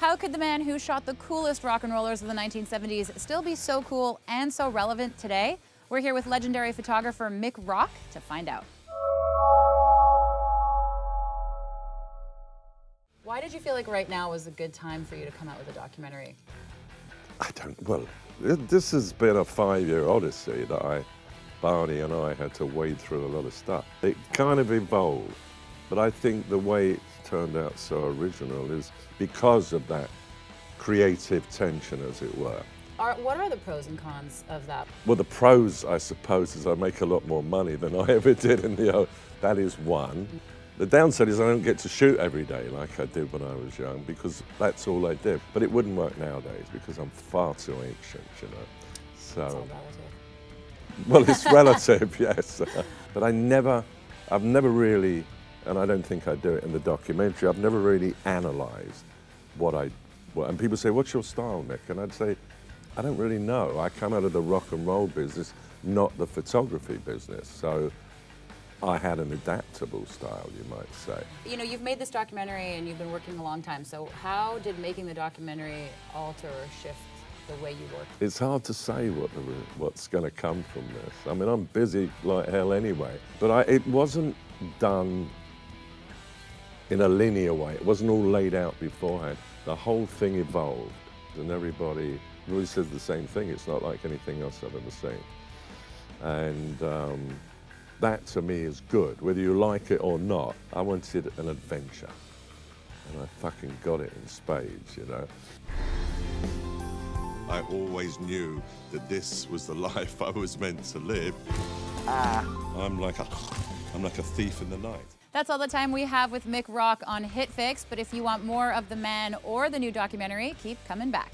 How could the man who shot the coolest rock and rollers of the 1970s still be so cool and so relevant today? We're here with legendary photographer Mick Rock to find out. Why did you feel like right now was a good time for you to come out with a documentary? I don't, well, this has been a five-year odyssey that I, Barney and I had to wade through a lot of stuff. It kind of evolved, but I think the way it turned out so original is because of that creative tension, as it were. Are, what are the pros and cons of that? Well, the pros, I suppose, is I make a lot more money than I ever did in the old. That is one. The downside is I don't get to shoot every day like I did when I was young because that's all I did. But it wouldn't work nowadays because I'm far too ancient, you know. So. It's. Well, it's relative, yes. but I never, I've never really, and I don't think I do it in the documentary, I've never really analysed what I, what, and people say, what's your style, Mick? And I'd say, I don't really know. I come out of the rock and roll business, not the photography business. So I had an adaptable style, you might say. You know, you've made this documentary and you've been working a long time. So how did making the documentary alter or shift the way you work? It's hard to say what the, what's going to come from this. I mean, I'm busy like hell anyway, but I, it wasn't done in a linear way. It wasn't all laid out beforehand. The whole thing evolved, and everybody really says the same thing. It's not like anything else I've ever seen. And um, that to me is good. Whether you like it or not, I wanted an adventure. And I fucking got it in spades, you know. I always knew that this was the life I was meant to live. Ah. I'm like a, I'm like a thief in the night. That's all the time we have with Mick Rock on HitFix, but if you want more of the man or the new documentary, keep coming back.